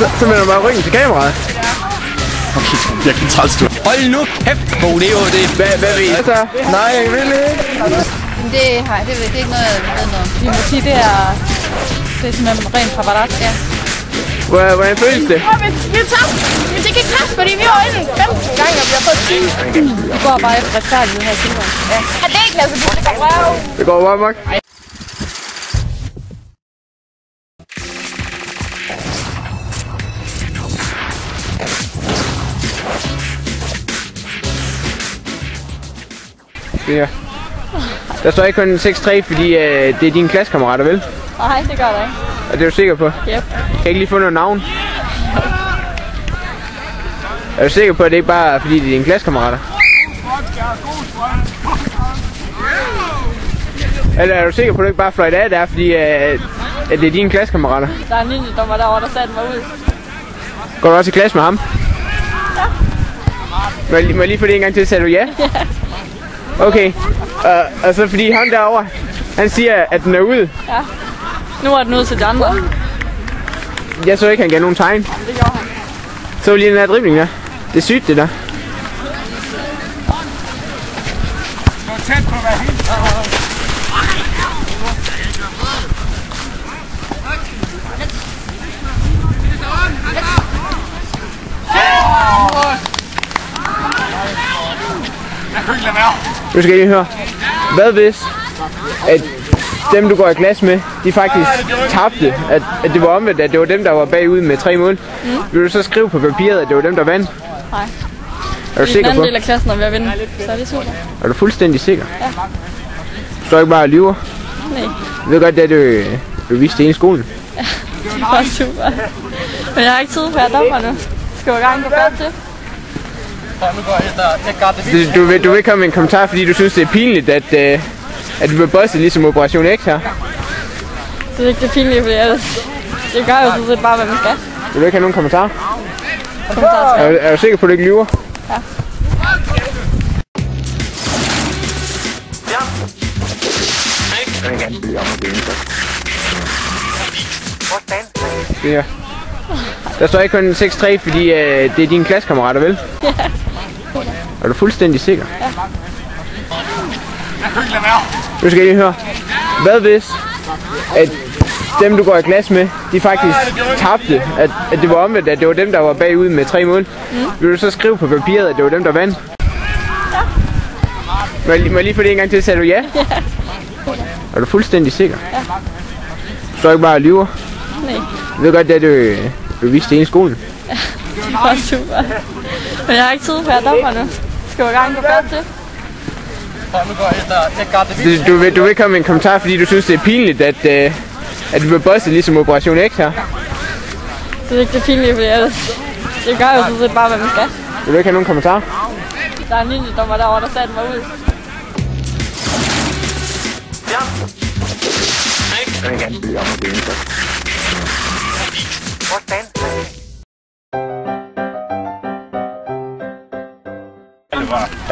så, så vender bare ryggen til kameraet. Okay, det er virkelig træls, du. Hold nu kæft, Bo, det er jo det. Hvad, hvad ved I? Altså, nej, jeg vil ikke. Det, har, det, ved, det er ikke noget, jeg ved noget om. Vi må sige, det er, det er simpelthen rent paparazzi. Ja. Hvordan, hvordan føles det? Vi, vi er tabt. Vi fik ikke kræft, fordi vi var inde 15 gange, og vi har fået 10. Vi går bare efter retfærdighed her i Silkeborg. Ja. Er det ikke Bulle, der røv? Det går bare nok. Ja. Der står ikke kun 6-3, fordi øh, det er dine klassekammerater, vel? Nej, det gør der ikke. Er det du sikker på? Yep. Kan jeg ikke lige få noget navn? Er du sikker på, at det ikke bare er, fordi det er dine klassekammerater? Eller er du sikker på, at det ikke bare fløjt af, det er, fordi øh, at det er dine klassekammerater? Der er en linjedommer derovre, der satte mig ud. Går du også i klasse med ham? Ja. Må jeg, lige- må jeg lige få det en gang til, sagde du ja? Ja. Okay, uh, og så fordi ham derovre, han siger, at den er ude. Nu er den ud til de andre. Jeg så ikke, han gav nogen tegn. Det gjorde han. Så lige den her dribling der. Det er sygt, det der. Nu skal I høre. Hvad hvis, at dem du går i glas med, de faktisk tabte, at, at det var omvendt, at det var dem, der var bagud med tre mål. Mm. Vil du så skrive på papiret, at det var dem, der vandt? Nej. Er du I den sikker anden på? del af klassen er ved at vinde, så er det super. Er du fuldstændig sikker? Ja. Står ikke bare og lyver? Nej, Jeg ved godt, er du, du viste det i skolen. det var super. Men jeg har ikke tid på at dommer nu. Skal vi i gang på færd til? Nu går jeg efter, jeg gør det Du, du, vil, du vil komme med en kommentar, fordi du synes, det er pinligt, at, øh, at du bliver bosset ligesom Operation X her. Det er ikke det pinlige, fordi jeg, jeg gør jo sådan set bare, hvad man skal. Vil du ikke have nogen kommentar? Kommentar. Er, du- er du sikker på, at du ikke lyver? Ja. Der står ikke kun 6-3, fordi øh, det er dine klassekammerater, vel? Ja. Er du fuldstændig sikker? Ja. Nu skal I høre. Hvad hvis, at dem du går i glas med, de faktisk tabte, at, at det var omvendt, at det var dem, der var bagud med tre mål. Mm. Vil du så skrive på papiret, at det var dem, der vandt? Ja. Må jeg, lige- må jeg lige få det en gang til, sagde du ja? Ja. Er du fuldstændig sikker? Ja. Står ikke bare og lyver? Nej, Jeg ved godt, det er du, du viste det i skolen. det var super. Men jeg har ikke tid på at dommer nu. Skal vi gang på færd til? Jeg jeg det Du, du, vil, du vil komme med en kommentar, fordi du synes, det er pinligt, at, øh, at du bliver bosset ligesom Operation X her. Det er ikke det pinlige, fordi jeg, jeg gør jo sådan set bare, hvad man skal. Vil du ikke have nogen kommentar? Der er en linjedommer derovre, der satte mig ud.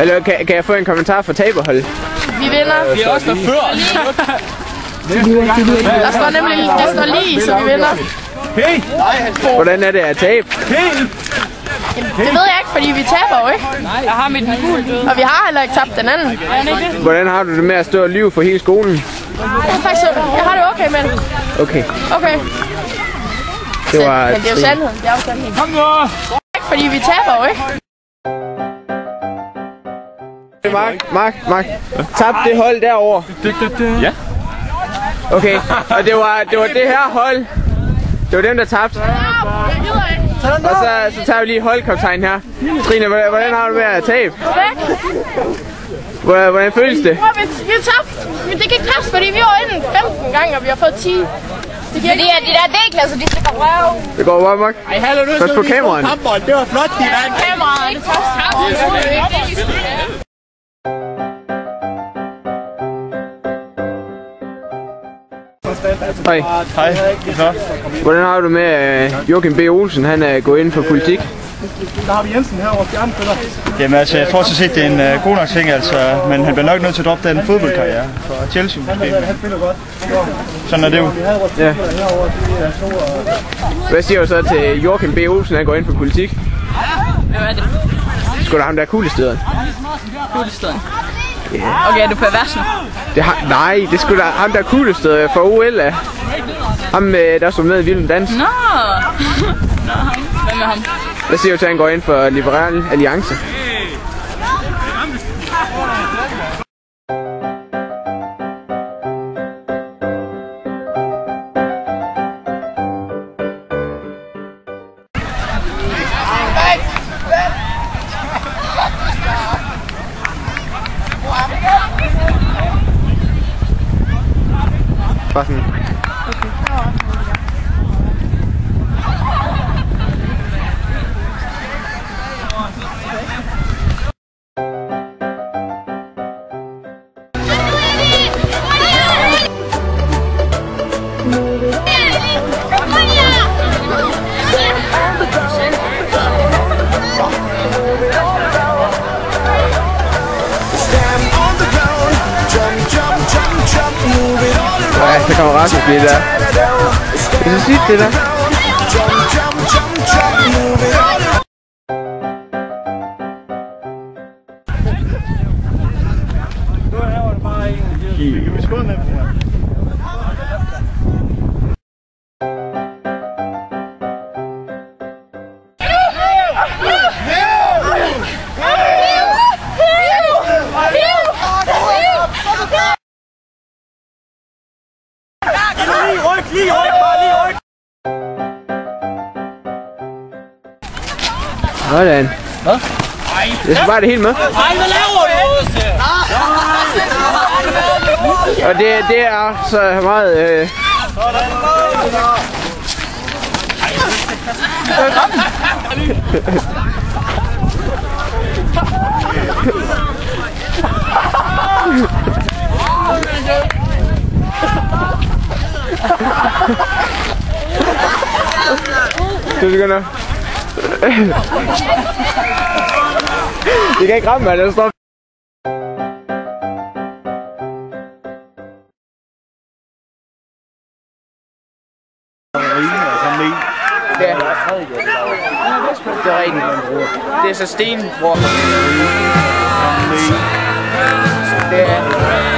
Eller kan, kan jeg få en kommentar fra taberholdet? Vi vinder. Vi er også der før. Der står nemlig der står lige, så vi vinder. Hvordan er det at tabe? Det ved jeg ikke, fordi vi taber jo ikke. Jeg har mit gul Og vi har heller ikke tabt den anden. Hvordan har du det med at stå og lyve for hele skolen? Det er faktisk, jeg har det okay med det. Okay, Okay. det var... Men det er jo sandheden. Det er jo sandheden. Kom nu! Fordi vi taber jo ikke. Mark, Mark, Mark. Tab det hold derovre. Ja. Okay, og det var, det var det her hold. Det var dem, der tabte. Ikke. Og så, så tager vi lige holdkaptajn her. Trine, hvordan, har du det med at tabe? Hvordan, hvordan føles det? Vi, vi er tabt. Men det kan ikke passe, fordi vi var inde 15 gange, og vi har fået 10. Det fordi at de der D-klasser, de stikker røv. Det går bare nok. Ej, hallo, nu Pas på kameraet. Det var flot, de vandt. Kameraet, det tager Hej. Hej. Så. Hvordan har du med uh, Joachim B. Olsen? Han er gået ind for politik. Jamen altså, jeg tror så set, det er en uh, god nok ting, altså, men han bliver nok nødt til at droppe den fodboldkarriere for Chelsea måske. Sådan er det jo. Ja. Hvad siger du så til Joachim B. Olsen, han går ind for politik? Hvad er det? Skulle da ham der kuglestederen? Kuglestøden. Okay, er du pervers nu? Det har, nej, det skulle da ham der kuglesteder for OL af. Ham øh, der stod med i Vild Dans. Nå! Nå, ham. Hvad med ham? Hvad siger til, at han går ind for Liberal Alliance? Der kommer Rasmus lige der. Det er så sygt, det der. Jeg skal bare det hele med. Nej, hvad laver du? Og det, det er så meget... Øh... Du nok. Det kan ikke ramme mig, der står Ja. Det er rigtigt. Det er så sten, hvor... Det er...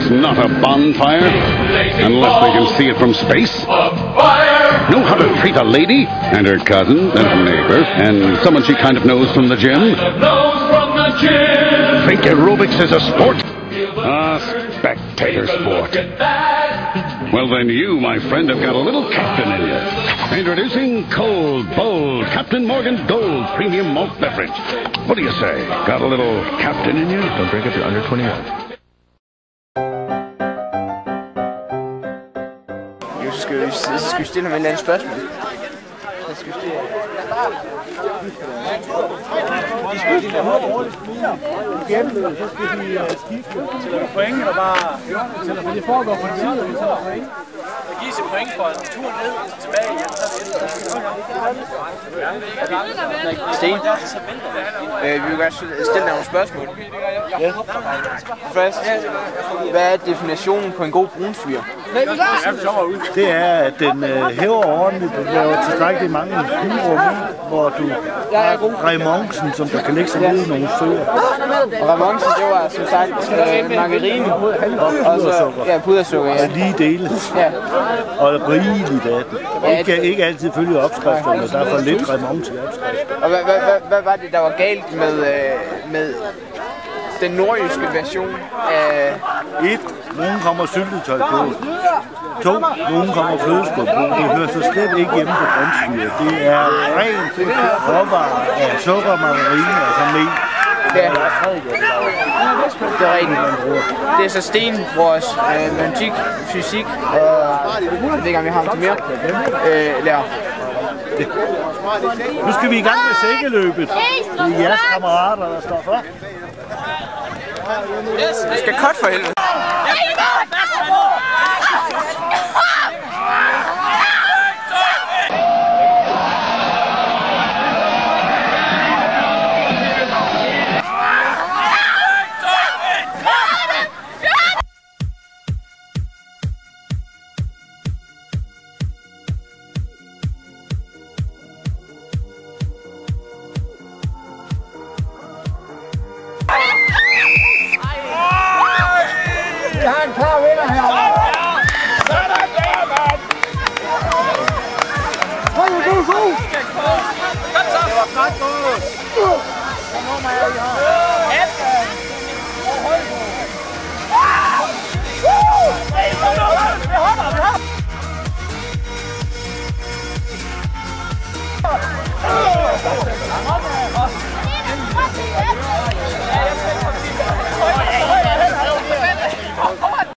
It's not a bonfire unless they can see it from space. Know how to treat a lady and her cousin and her neighbor and someone she kind of knows from the gym. Think aerobics is a sport? A spectator sport. Well, then you, my friend, have got a little captain in you. Introducing Cold, Bold, Captain Morgan Gold Premium Malt Beverage. What do you say? Got a little captain in you? Don't drink if you're under 21. Jo, så skal vi, så skal vi stille ham et eller andet spørgsmål. Så skal vi stille... Point, eller bare... Eller for det foregår på tid, og vi tæller point. Der gives et point for en tur ned tilbage igen, så er det Sten, øh, vi vil godt stille dig nogle spørgsmål. Ja. Først, hvad er definitionen på en god brunsviger? Det er, at den øh, hæver ordentligt, du laver tilstrækkeligt mange hyrum i, hvor du har remonsen, som der kan lægge sig ned i nogle søer. Og Ramonsen, det var som sagt øh, margarine og, og så ja, pudersukker, ja. Og lige dele. ja. Og rigeligt af den. Ikke, ikke altid følge opskrifterne, der er for lidt remonce i opskriften. Og hvad, hvad, hvad, hvad var det, der var galt med, øh, med den nordjyske version af... Et, nogen kommer syltetøj på. To, nogen kommer flødeskum på. Det hører så slet ikke hjemme på brunsviger. Det er rent råvarer af sukker, margarine og så mel. Ja, det er rigtigt. Det er så Sten, vores øh, matematik, fysik og jeg ved ikke, om jeg har til mere, øh, lærer. Nu skal vi i gang med sækkeløbet. Det er jeres kammerater, der står for. Vi skal cut for helvede. Vem, 我妈妈要。